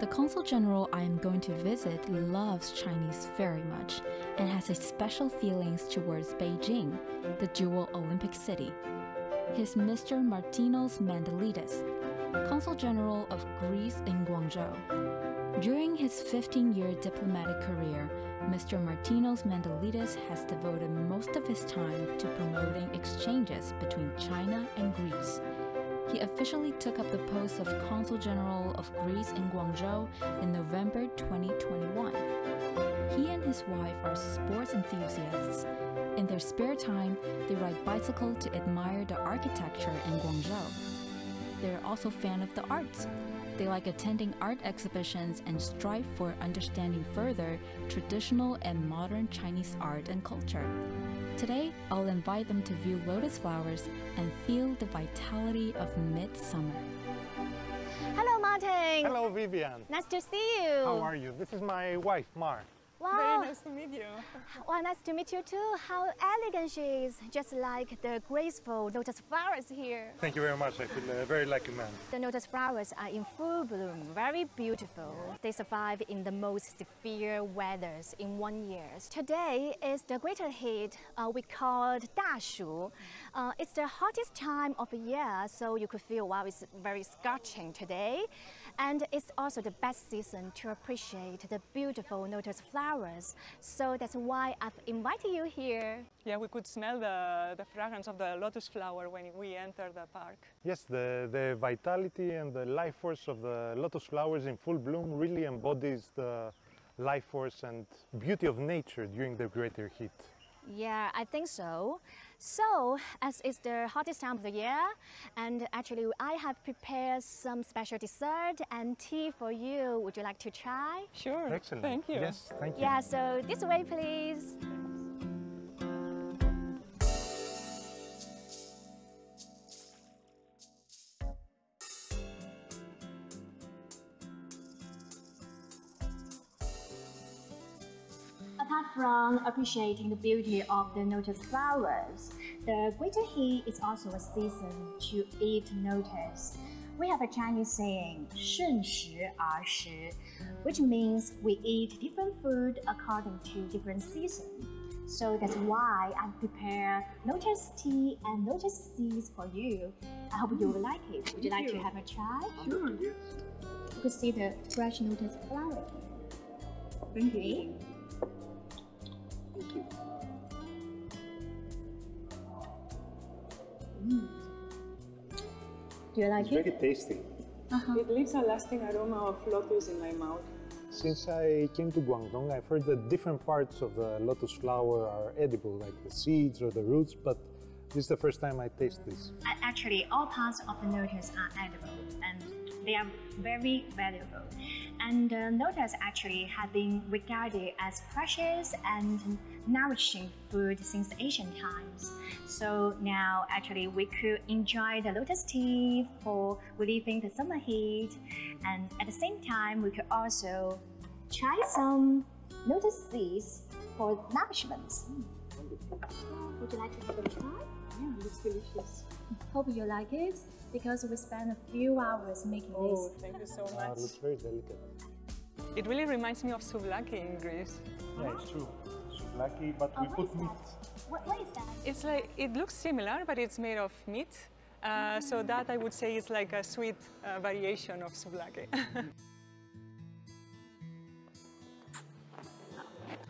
The consul general I am going to visit loves Chinese very much and has a special feelings towards Beijing, the dual Olympic city. His Mr. Martinos Mandalidis, consul general of Greece in Guangzhou. During his 15 year diplomatic career, Mr. Martinos Mandalidis has devoted most of his time to promoting exchanges between China and Greece. He officially took up the post of Consul General of Greece in Guangzhou in November 2021. He and his wife are sports enthusiasts. In their spare time, they ride bicycle to admire the architecture in Guangzhou. They're also fan of the arts. They like attending art exhibitions and strive for understanding further traditional and modern Chinese art and culture. Today, I'll invite them to view lotus flowers and feel the vitality of midsummer. Hello, Martin. Hello, Vivian. Nice to see you. How are you? This is my wife, Mar. Wow. Very nice to meet you. Well, nice to meet you too. How elegant she is, just like the graceful lotus flowers here. Thank you very much. I feel uh, very lucky a man. The lotus flowers are in full bloom, very beautiful. They survive in the most severe weathers in one year. Today is the greater heat uh, we call Da Shu. Uh, it's the hottest time of the year, so you could feel wow, it's very scorching today. And it's also the best season to appreciate the beautiful lotus flowers. So that's why I've invited you here. Yeah, we could smell the, the fragrance of the lotus flower when we enter the park. Yes, the, the vitality and the life force of the lotus flowers in full bloom really embodies the life force and beauty of nature during the greater heat. Yeah, I think so. So, as it's the hottest time of the year, and actually I have prepared some special dessert and tea for you. Would you like to try? Sure. Excellent. Thank you. Yes, thank you. Yeah, so this way, please. from appreciating the beauty of the lotus flowers, the greater heat is also a season to eat lotus. We have a Chinese saying, 顺时而食, which means we eat different food according to different seasons. So that's why I prepare lotus tea and lotus seeds for you. I hope you will like it. Would you like to have a try? Sure, yes. You could see the fresh lotus flower here. Thank you. Thank you. Do you like it? Very tasty. Uh-huh. It leaves a lasting aroma of lotus in my mouth. Since I came to Guangdong, I've heard that different parts of the lotus flower are edible, like the seeds or the roots, but this is the first time I taste this. Actually, all parts of the lotus are edible and they are very valuable. And uh, lotus actually have been regarded as precious and nourishing food since ancient times. So now, actually, we could enjoy the lotus tea for relieving the summer heat, and at the same time, we could also try some lotus seeds for nourishment. Would you like to a try? Yeah, it looks delicious. Hope you like it because we spent a few hours making Oh, this. Oh, thank you so Ah, much. looks very delicate. It really reminds me of souvlaki in Greece. Yeah, it's true. Souvlaki, but we Oh, what put meat. What, what is that? It's like, it looks similar, but it's made of meat. Uh, so that I would say is like a sweet uh, variation of souvlaki.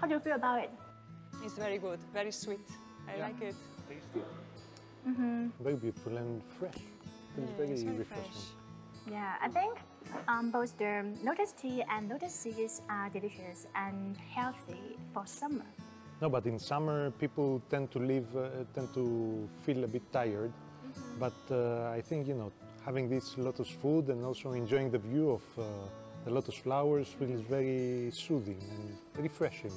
How do you feel about it? it's very good, very sweet. I Yeah. like it. Tasty. Mm-hmm. Very beautiful and fresh. Mm, very it's very refreshing. fresh. Yeah, I think um, both the lotus tea and lotus seeds are delicious and healthy for summer. No, but in summer people tend to live, uh, tend to feel a bit tired. But uh, I think you know, having this lotus food and also enjoying the view of uh, the lotus flowers feels very soothing and refreshing.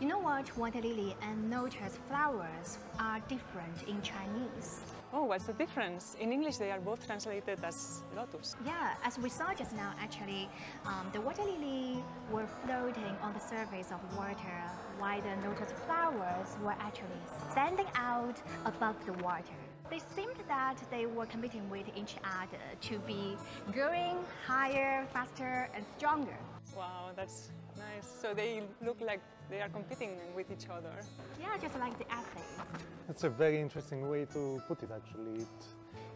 You know what? Water lily and lotus flowers are different in Chinese. Oh, what's the difference? In English, they are both translated as lotus. Yeah, as we saw just now, actually, um, the water lily were floating on the surface of water, while the lotus flowers were actually standing out above the water. they seemed that they were competing with each other to be growing higher, faster, and stronger. Wow, that's nice. So they look like they are competing with each other. Yeah, just like the athletes. That's a very interesting way to put it, actually. It,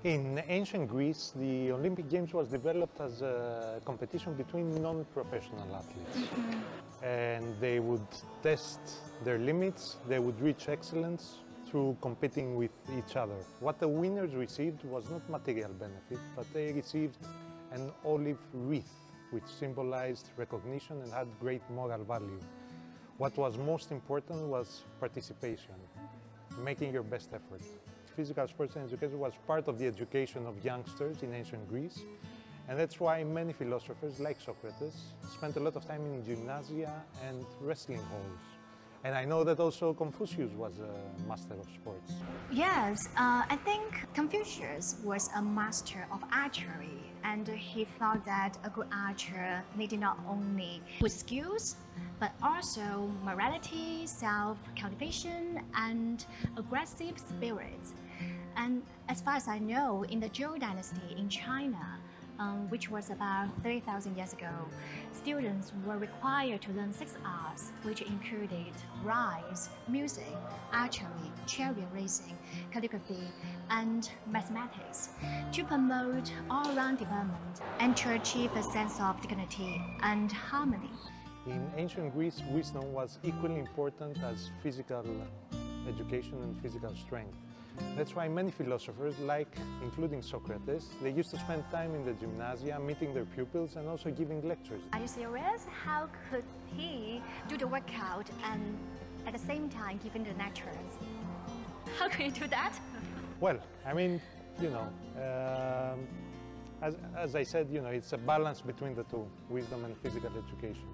in ancient Greece, the Olympic Games was developed as a competition between non-professional athletes. Mm-hmm. And they would test their limits, they would reach excellence through competing with each other. What the winners received was not material benefit, but they received an olive wreath, which symbolized recognition and had great moral value. What was most important was participation, making your best effort. Physical sports and education was part of the education of youngsters in ancient Greece, and that's why many philosophers, like Socrates, spent a lot of time in gymnasia and wrestling halls. And I know that also Confucius was a master of sports. Yes, uh, I think Confucius was a master of archery, and he thought that a good archer needed not only good skills, but also morality, self-cultivation, and aggressive spirit. And as far as I know, in the Zhou dynasty in China, um, which was about 3,000 years ago, students were required to learn six arts, which included rise, music, archery, chariot racing, calligraphy, and mathematics, to promote all-round development and to achieve a sense of dignity and harmony. In ancient Greece, wisdom was equally important as physical education and physical strength. That's why many philosophers, like including Socrates, they used to spend time in the gymnasia, meeting their pupils and also giving lectures. Are you serious? How could he do the workout and at the same time giving the lectures? How could he do that? Well, I mean, you know, um, as, as I said, you know, it's a balance between the two, wisdom and physical education.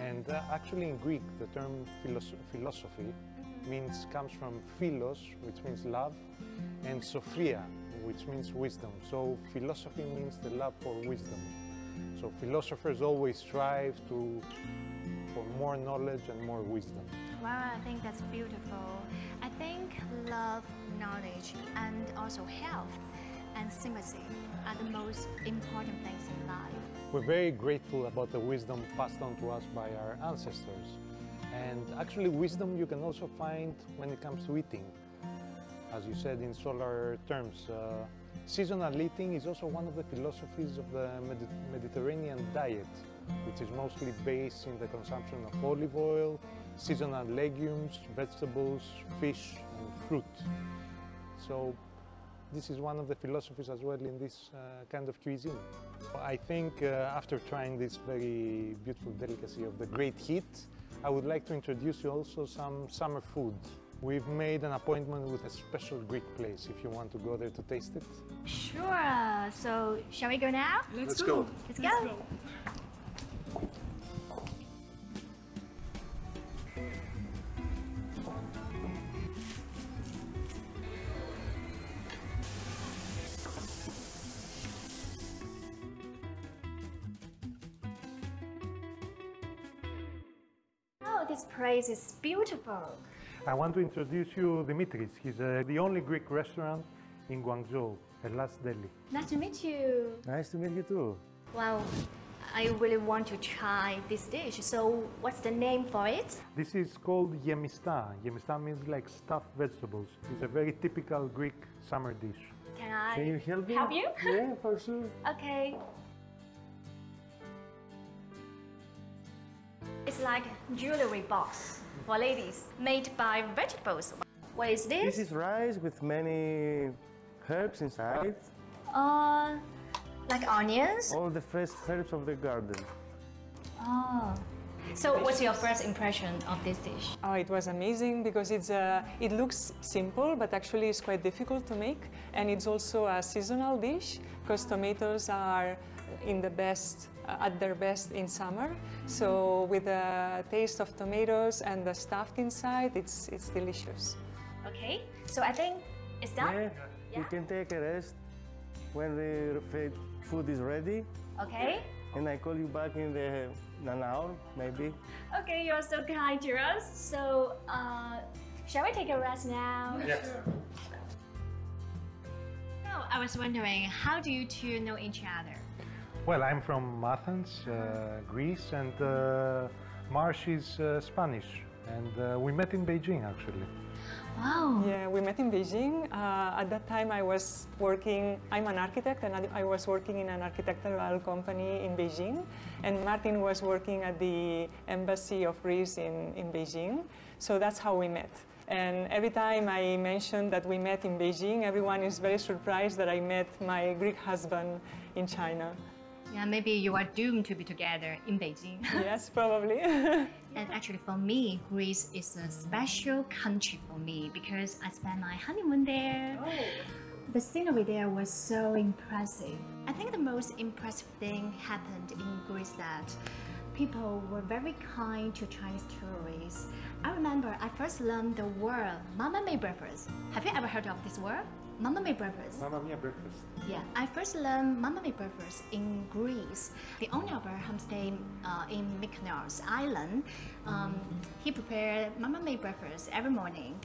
And uh, actually in Greek, the term philos- philosophy means comes from philos, which means love, and sophia, which means wisdom. So philosophy means the love for wisdom. So philosophers always strive to for more knowledge and more wisdom. Wow, I think that's beautiful. I think love, knowledge, and also health and sympathy are the most important things in life. We're very grateful about the wisdom passed on to us by our ancestors. And actually, wisdom you can also find when it comes to eating. As you said in solar terms, uh, seasonal eating is also one of the philosophies of the Medi Mediterranean diet, which is mostly based in the consumption of olive oil, seasonal legumes, vegetables, fish, and fruit. So this is one of the philosophies as well in this uh, kind of cuisine. I think uh, after trying this very beautiful delicacy of the great heat, I would like to introduce you also some summer food. We've made an appointment with a special Greek place if you want to go there to taste it. Sure. So, shall we go now? Let's go. Let's go. Oh, this place is beautiful. I want to introduce you Dimitris. He's uh, the only Greek restaurant in Guangzhou, Hellas Delhi. Nice to meet you. Nice to meet you too. Wow, I really want to try this dish. So, what's the name for it? This is called gemista. Gemista means like stuffed vegetables. It's a very typical Greek summer dish. Can I Can you help me? help you? Yeah, for sure. Okay. It's like jewelry box for ladies made by vegetables. What is this? This is rice with many herbs inside. uh, like onions. All the fresh herbs of the garden. Oh. So, what's your first impression of this dish? Oh, it was amazing because it's uh, it looks simple, but actually it's quite difficult to make, and it's also a seasonal dish because tomatoes are in the best at their best in summer. So with the taste of tomatoes and the stuffed inside, it's it's delicious. Okay. So I think it's done. Yeah, Yeah. you can take a rest when the food is ready, Okay. and I call you back in the in an hour, maybe. Okay, you're so kind to us. So, uh, shall we take a rest now? Yes. So I was wondering, how do you two know each other? Well, I'm from Athens, uh, Greece, and uh, Marsh is uh, Spanish. And uh, we met in Beijing, actually. Wow. Yeah, we met in Beijing. Uh, at that time, I was working, I'm an architect, and I was working in an architectural company in Beijing. And Martin was working at the Embassy of Greece in, in Beijing. So that's how we met. And every time I mention that we met in Beijing, everyone is very surprised that I met my Greek husband in China. Yeah, maybe you are doomed to be together in Beijing. yes, probably. and actually, for me, Greece is a special country for me because I spent my honeymoon there. Oh. The scenery there was so impressive. I think the most impressive thing happened in Greece that people were very kind to Chinese tourists. I remember I first learned the word Mama Mia breakfast. Have you ever heard of this word? Mama Mia breakfast. Mamma mia breakfast. Yeah, I first learned Mama Mia breakfast in Greece. The owner of our homestay uh, in Mykonos Island, um, he prepared Mama Mia breakfast every morning,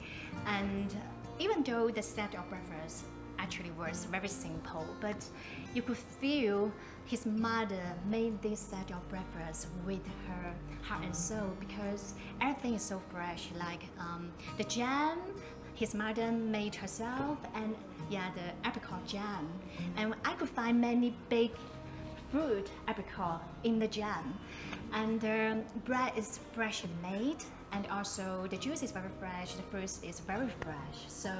and even though the set of breakfast actually was very simple, but you could feel his mother made this set of breakfast with her heart and soul because everything is so fresh. Like um, the jam, his mother made herself, and yeah, the apricot jam. And I could find many big fruit apricot in the jam. And the bread is freshly made, and also the juice is very fresh, the fruit is very fresh. So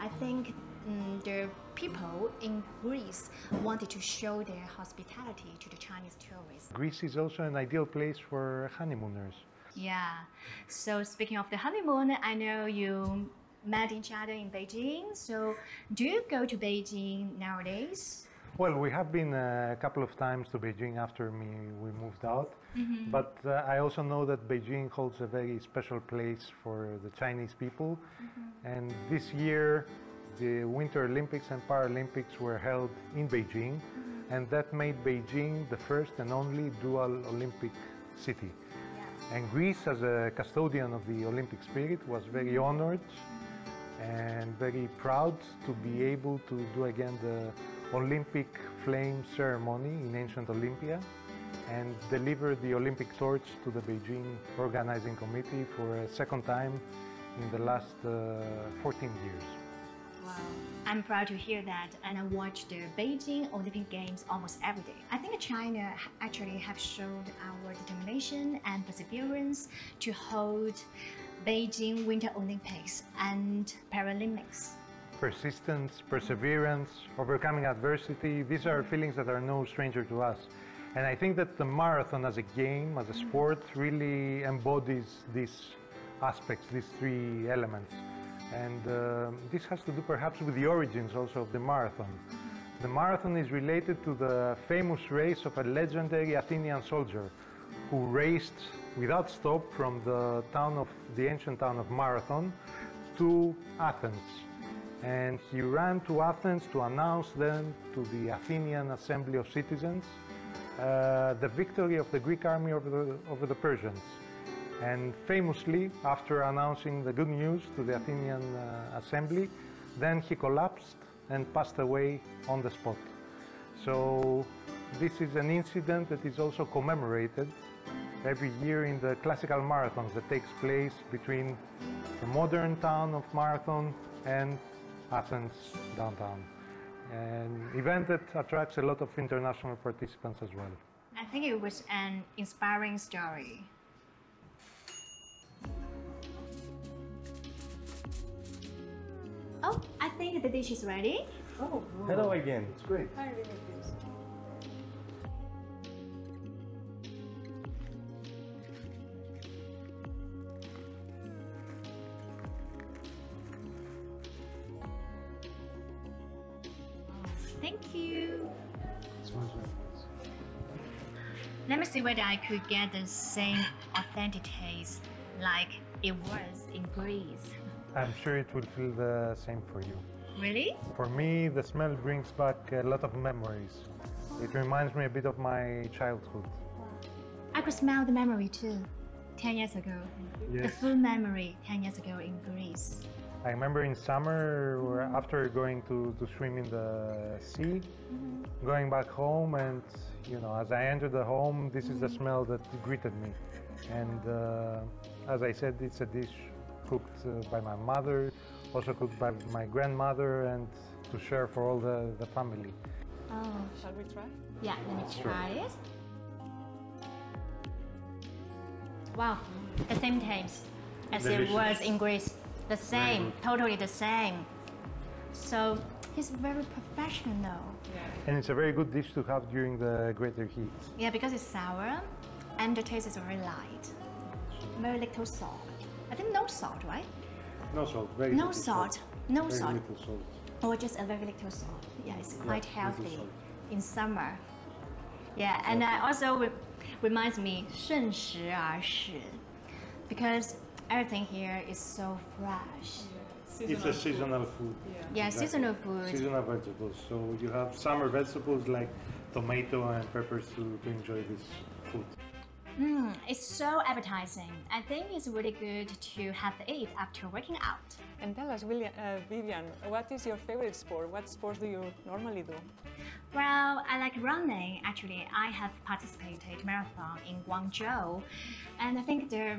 I think mm, the people in Greece wanted to show their hospitality to the Chinese tourists. Greece is also an ideal place for honeymooners. Yeah. So speaking of the honeymoon, I know you met each other in Beijing. So do you go to Beijing nowadays? Well, we have been uh, a couple of times to Beijing after me, we moved out. But uh, I also know that Beijing holds a very special place for the Chinese people. And this year, the Winter Olympics and Paralympics were held in Beijing. And that made Beijing the first and only dual Olympic city. And Greece, as a custodian of the Olympic spirit, was very honored and very proud to be able to do again the Olympic flame ceremony in ancient Olympia and deliver the Olympic torch to the Beijing organizing committee for a second time in the last uh, 14 years. Wow. I'm proud to hear that, and I watch the Beijing Olympic Games almost every day. I think China actually have showed our determination and perseverance to hold Beijing Winter Olympics and Paralympics. persistence, perseverance, overcoming adversity, these are feelings that are no stranger to us. And I think that the marathon as a game, as a sport, really embodies these aspects, these three elements. And uh, this has to do perhaps with the origins also of the marathon. The marathon is related to the famous race of a legendary Athenian soldier who raced without stop from the town of the ancient town of Marathon to Athens and he ran to Athens to announce then to the Athenian Assembly of Citizens uh, the victory of the Greek army over the, over the Persians. And famously, after announcing the good news to the Athenian uh, Assembly, then he collapsed and passed away on the spot. So this is an incident that is also commemorated every year in the classical marathons that takes place between the modern town of Marathon and Athens downtown. An event that attracts a lot of international participants as well. I think it was an inspiring story. Oh, I think the dish is ready. Oh, Hello again. It's great. Whether I could get the same authentic taste like it was in Greece. I'm sure it will feel the same for you. Really? For me, the smell brings back a lot of memories. It reminds me a bit of my childhood. I could smell the memory too. 10 years ago. The full memory 10 years ago in Greece. I remember in summer, where after going to, to swim in the sea, mm-hmm. going back home, and you know, as I entered the home, this is the smell that greeted me. And uh, as I said, it's a dish cooked uh, by my mother, also cooked by my grandmother, and to share for all the, the family. Oh, Shall we try? yeah, let me Sure. try it. Wow, the same taste as it was in Greece. The same, totally the same. So he's very professional. And it's a very good dish to have during the greater heat. Yeah, because it's sour and the taste is very light. Very little salt. I think no salt, right? No salt, very No little salt. No Very salt. little salt. Or just a very little salt. Yeah, it's quite little healthy salt. in summer. Yeah, and uh, also re- reminds me 顺时而食 because everything here is so fresh. It's a seasonal food. Yeah, Exactly. seasonal food. Seasonal vegetables. So you have summer vegetables like tomato and peppers to, to enjoy this food. Mm, it's so appetizing. I think it's really good to have it after working out. And tell us, William, uh, Vivian, what is your favorite sport? What sports do you normally do? Well, I like running. Actually, I have participated marathon in Guangzhou, and I think the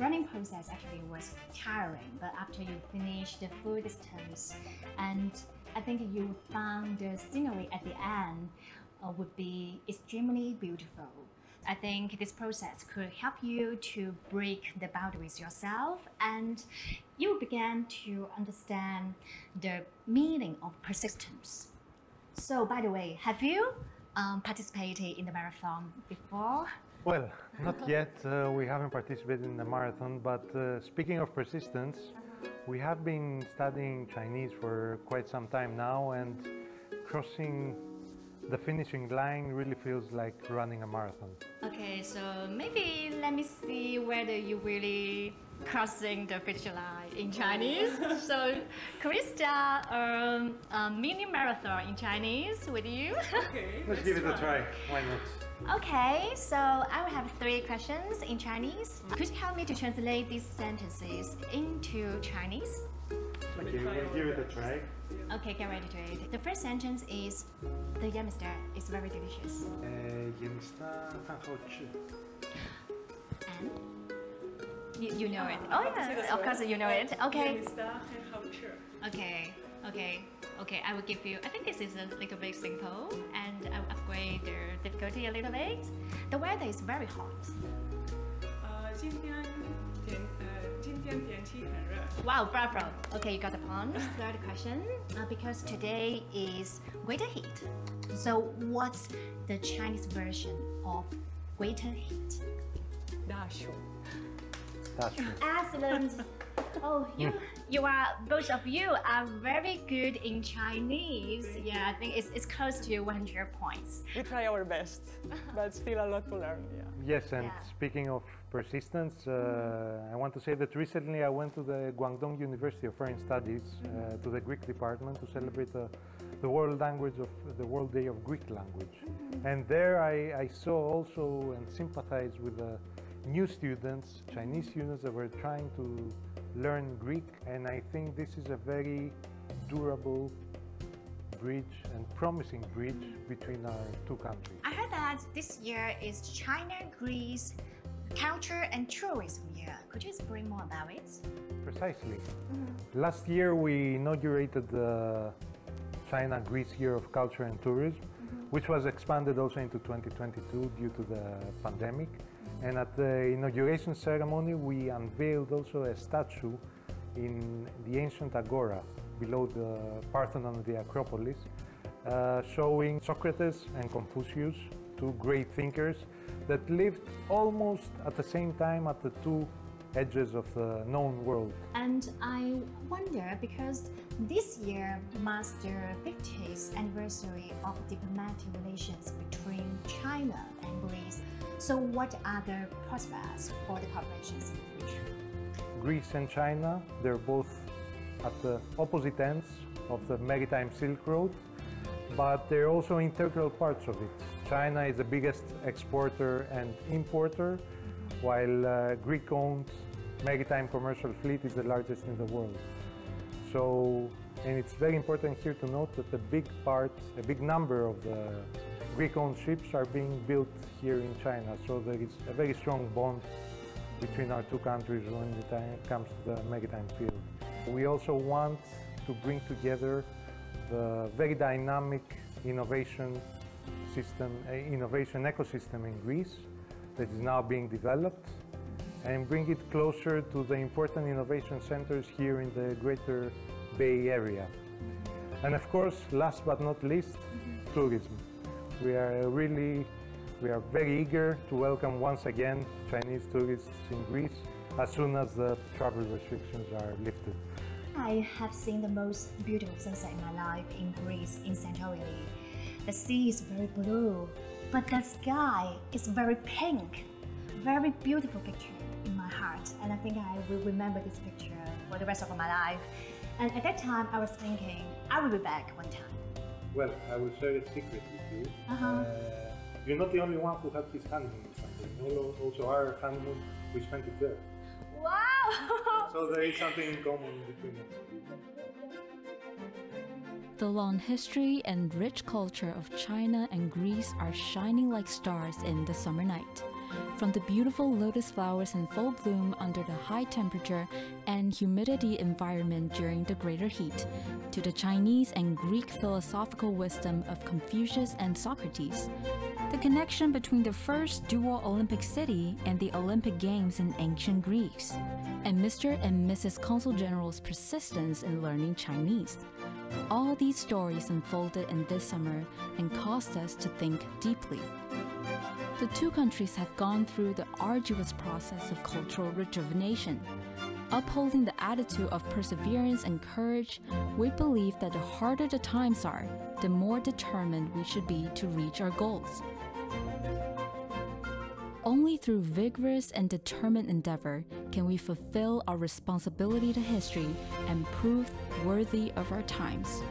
running process actually was tiring. But after you finish the full distance, and I think you found the scenery at the end uh, would be extremely beautiful. I think this process could help you to break the boundaries yourself and you began to understand the meaning of persistence. So, by the way, have you um, participated in the marathon before? Well, not yet. Uh, we haven't participated in the marathon, but uh, speaking of persistence, we have been studying Chinese for quite some time now, and crossing the finishing line really feels like running a marathon. Okay, so maybe let me see whether you really crossing the finish line in Chinese. so, could we start um, a mini marathon in Chinese with you? Okay. Let's give it a try. Why not? Okay, so I will have three questions in Chinese. Could you help me to translate these sentences into Chinese? Okay, we'll give it a try. Okay, get ready to it. The first sentence is The yamister is very delicious. 呃，盐沙很好吃。 And you, you know it. Oh yeah, of course you know it. Okay. Okay, okay, okay. I will give you. I think this is a little bit simple, and I will upgrade the difficulty a little bit. The weather is very hot. 呃，今天天呃，今天天气很热。 Wow, bravo. Okay, you got the point. Third question. Uh, because today is greater heat. So, what's the Chinese version of greater heat? 大暑。 That's true. Excellent. Oh, you hmm. you are both of you are very good in Chinese. Yeah, I think it's, it's close to 100 points. We try our best, but still a lot to learn. Yeah. Yes, and Yeah. speaking of persistence, uh, mm-hmm. I want to say that recently I went to the Guangdong University of Foreign Studies uh, mm-hmm. to the Greek department to celebrate the, the World Language of the World Day of Greek Language, mm-hmm. and there I, I saw also and sympathized with the new students, Chinese students that were trying to learn Greek, and I think this is a very durable bridge and promising bridge between our two countries. I heard that this year is China Greece Culture and Tourism Year. Could you explain more about it? Precisely. Mm-hmm. Last year we inaugurated the China Greece Year of Culture and Tourism, mm-hmm. which was expanded also into 2022 due to the pandemic. And at the inauguration ceremony, we unveiled also a statue in the ancient agora below the Parthenon of the Acropolis, uh, showing Socrates and Confucius, two great thinkers that lived almost at the same time at the two edges of the known world. And I wonder because this year marks the 50th anniversary of diplomatic relations between China and Greece. So, what are the prospects for the cooperations in the future? Greece and China, they're both at the opposite ends of the maritime Silk Road, but they're also integral parts of it. China is the biggest exporter and importer, while uh, Greek-owned maritime commercial fleet is the largest in the world. So, and it's very important here to note that a big part, a big number of the Greek-owned ships are being built here in China. So there is a very strong bond between our two countries when it comes to the maritime field. We also want to bring together the very dynamic innovation system, uh, innovation ecosystem in Greece that is now being developed and bring it closer to the important innovation centers here in the greater Bay Area. And of course, last but not least, tourism. We are really, we are very eager to welcome once again Chinese tourists in Greece as soon as the travel restrictions are lifted. I have seen the most beautiful sunset in my life in Greece, in Santorini. The sea is very blue, but the sky is very pink. Very beautiful picture in my heart, and I think I will remember this picture for the rest of my life. And at that time, I was thinking I will be back one time. Well, I will share a secret with you. Uh-huh. Uh, you're not the only one who had his honeymoon or something. Also, our honeymoon, we spent it there. Wow! So there is something in common between us. The long history and rich culture of China and Greece are shining like stars in the summer night. From the beautiful lotus flowers in full bloom under the high temperature and humidity environment during the greater heat, to the Chinese and Greek philosophical wisdom of Confucius and Socrates, the connection between the first dual Olympic city and the Olympic Games in ancient Greece, and Mr. and Mrs. Consul General's persistence in learning Chinese. All these stories unfolded in this summer and caused us to think deeply. The two countries have gone through the arduous process of cultural rejuvenation. Upholding the attitude of perseverance and courage, we believe that the harder the times are, the more determined we should be to reach our goals. Only through vigorous and determined endeavor can we fulfill our responsibility to history and prove worthy of our times.